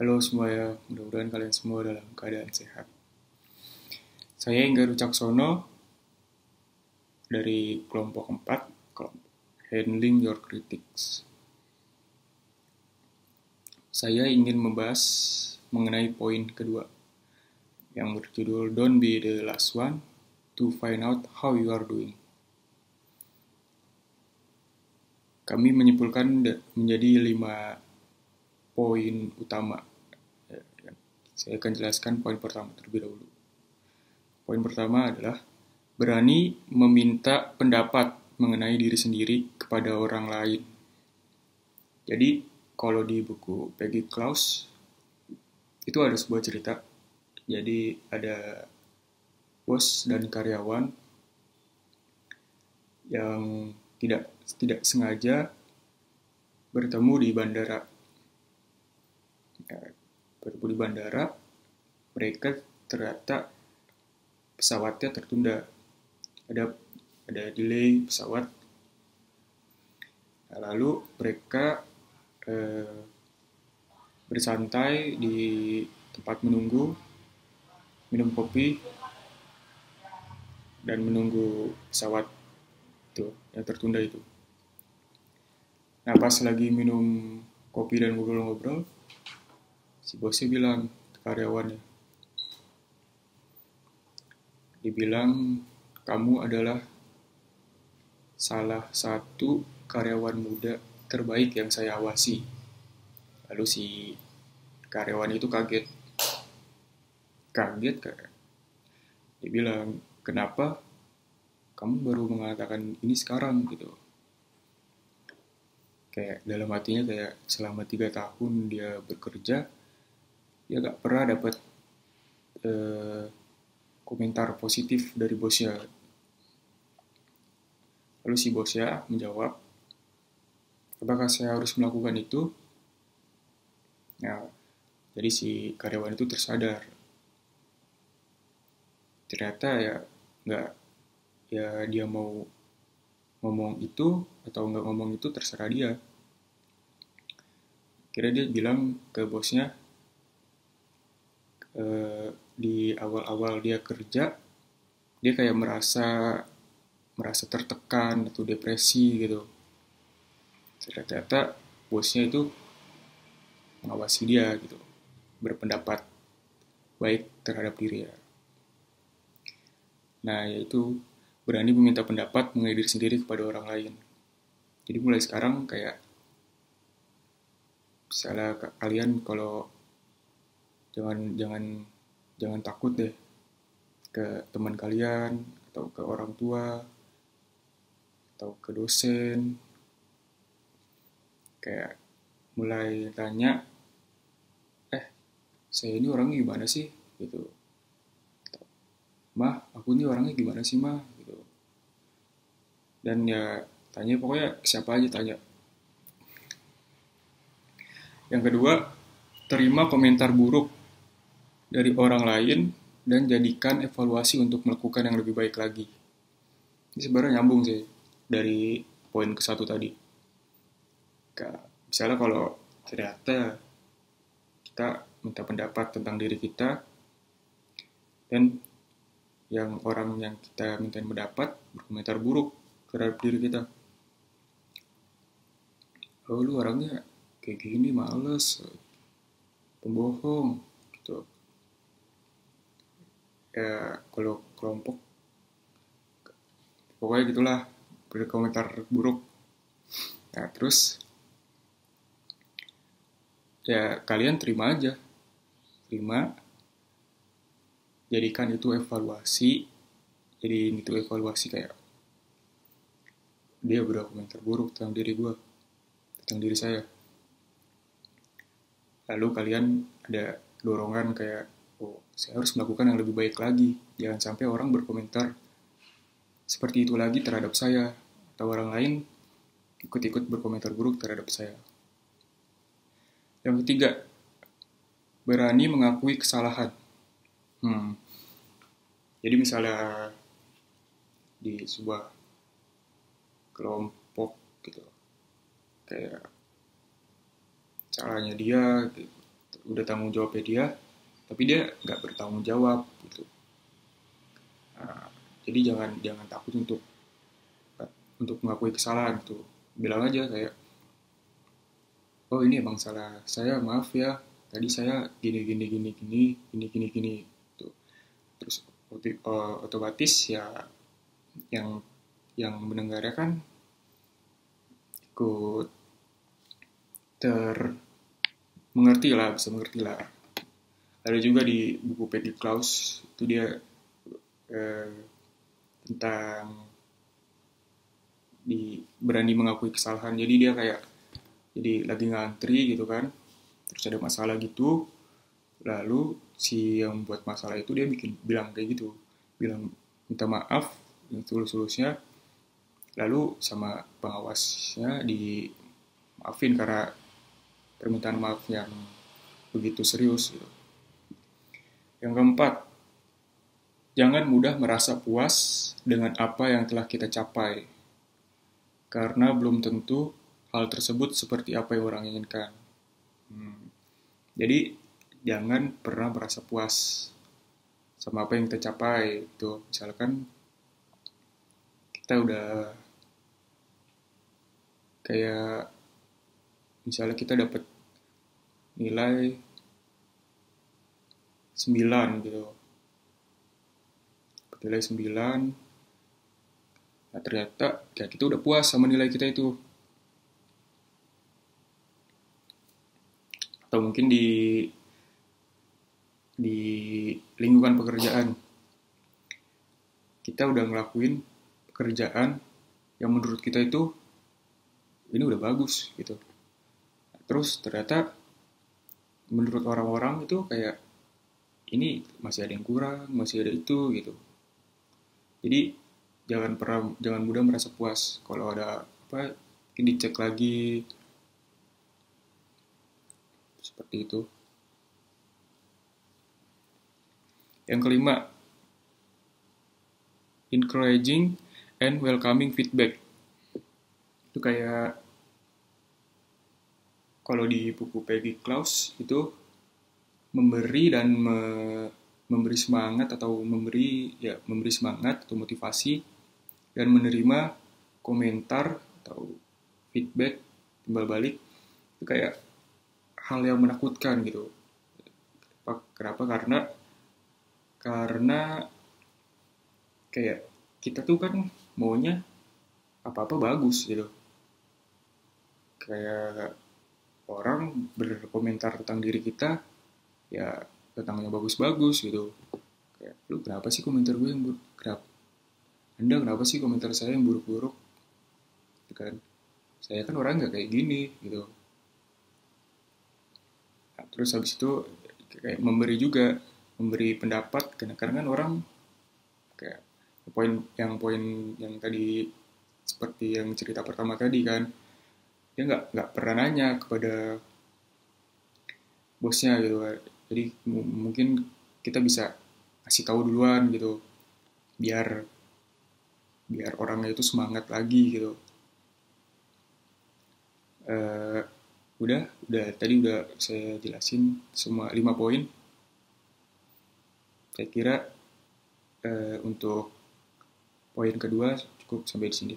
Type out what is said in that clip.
Halo semua ya, mudah-mudahan kalian semua dalam keadaan sehat. Saya Enggar Wicaksono dari kelompok 4, kelompok Handling Your Critics. Saya ingin membahas mengenai poin kedua yang berjudul Don't be the last one to find out how you are doing. Kami menyimpulkan menjadi lima poin utama. Ya, saya akan jelaskan poin pertama terlebih dahulu. Poin pertama adalah berani meminta pendapat mengenai diri sendiri kepada orang lain. Jadi, kalau di buku Peggy Klaus, itu ada sebuah cerita. Jadi, ada bos dan karyawan yang tidak tidak sengaja bertemu di bandara. Bertemu di bandara, mereka ternyata pesawatnya tertunda. Ada ada delay pesawat. Nah, lalu mereka eh, bersantai di tempat menunggu, minum kopi, dan menunggu pesawat itu yang tertunda itu. Nah pas lagi minum kopi dan ngobrol-ngobrol, si bosnya bilang karyawannya, dibilang kamu adalah salah satu karyawan muda terbaik yang saya awasi. Lalu si karyawan itu kaget. Kaget kayak. Dia bilang, kenapa kamu baru mengatakan ini sekarang gitu kayak dalam hatinya kayak selama tiga tahun dia bekerja dia gak pernah dapat eh, komentar positif dari bosnya lalu si bosnya menjawab apakah saya harus melakukan itu? Nah jadi si karyawan itu tersadar. Ternyata ya nggak ya dia mau ngomong itu atau nggak ngomong itu terserah dia. Kira dia bilang ke bosnya e, di awal-awal dia kerja dia kayak merasa merasa tertekan atau depresi gitu. Ternyata bosnya itu mengawasi dia gitu, berpendapat baik terhadap dirinya. Nah, yaitu berani meminta pendapat mengenai diri sendiri kepada orang lain. Jadi mulai sekarang kayak misalnya kalian kalau jangan jangan jangan takut deh ke teman kalian atau ke orang tua atau ke dosen. Kayak mulai tanya eh saya ini orangnya gimana sih? Gitu. Mah aku ini orangnya gimana sih mah? Dan ya tanya pokoknya siapa aja tanya. Yang kedua terima komentar buruk dari orang lain dan jadikan evaluasi untuk melakukan yang lebih baik lagi. Ini sebenarnya nyambung sih dari poin ke satu tadi. Misalnya kalau ternyata kita minta pendapat tentang diri kita dan yang orang yang kita minta pendapat berkomentar buruk terhadap diri kita. Oh lu orangnya kayak gini males pembohong ya kalau kelompok pokoknya gitulah berkomentar buruk. Nah terus ya kalian terima aja. Terima jadikan itu evaluasi. Jadi itu evaluasi kayak dia berkomentar buruk tentang diri gue, tentang diri saya. Lalu kalian ada dorongan kayak, saya harus melakukan yang lebih baik lagi. Jangan sampai orang berkomentar seperti itu lagi terhadap saya, atau orang lain ikut-ikut berkomentar buruk terhadap saya. Yang ketiga, berani mengakui kesalahan. Hmm. Jadi misalnya di sebuah kelompok gitu kayak caranya dia gitu udah tanggung jawabnya dia tapi dia nggak bertanggung jawab gitu. Nah, jadi jangan jangan takut untuk untuk mengakui kesalahan gitu. Bilang aja kayak oh ini emang salah saya maaf ya. Tadi saya gini gini gini gini gini gini gini tuh terus uh, otomatis ya yang yang mendengarnya kan ikut ter mengerti lah bisa mengerti lah ada juga di buku Petty Klaus itu dia eh, tentang di berani mengakui kesalahan. Jadi dia kayak jadi lagi ngantri gitu kan terus ada masalah gitu. Lalu si yang buat masalah itu dia bikin bilang kayak gitu bilang minta maaf yang tulus-tulusnya. Lalu sama pengawasnya di maafin karena permintaan maaf yang begitu serius gitu. Yang keempat, jangan mudah merasa puas dengan apa yang telah kita capai karena belum tentu hal tersebut seperti apa yang orang inginkan. Hmm. Jadi jangan pernah merasa puas sama apa yang kita capai. Itu misalkan kita udah kayak misalnya kita dapat nilai 9 gitu. Nilai 9 Nah ternyata ya kita udah puas sama nilai kita itu. Atau mungkin di di lingkungan pekerjaan kita udah ngelakuin pekerjaan yang menurut kita itu ini udah bagus gitu. Terus ternyata menurut orang-orang itu kayak ini masih ada yang kurang, masih ada itu gitu. Jadi jangan pernah jangan mudah merasa puas kalau ada apa dicek lagi. Seperti itu. Yang kelima encouraging and welcoming feedback. Itu kayak kalau di buku Peggy Klaus itu memberi dan me, memberi semangat atau memberi ya memberi semangat atau motivasi dan menerima komentar atau feedback timbal balik. Itu kayak hal yang menakutkan gitu. Kenapa, kenapa? Karena karena kayak kita tuh kan maunya apa-apa bagus gitu. Kayak orang berkomentar tentang diri kita ya tentangnya bagus-bagus gitu kayak lu kenapa sih komentar gue yang kenapa anda kenapa sih komentar saya yang buruk-buruk? Gitu kan? Saya kan orang nggak kayak gini, gitu. Nah, terus habis itu kayak memberi juga, memberi pendapat, karena kadang kan orang kayak poin yang poin yang tadi seperti yang cerita pertama tadi kan, dia nggak nggak pernah nanya kepada bosnya gitu jadi mungkin kita bisa kasih tahu duluan gitu biar biar orangnya itu semangat lagi gitu. Uh, udah udah tadi udah saya jelasin semua lima poin. Saya kira uh, untuk poin kedua cukup sampai di sini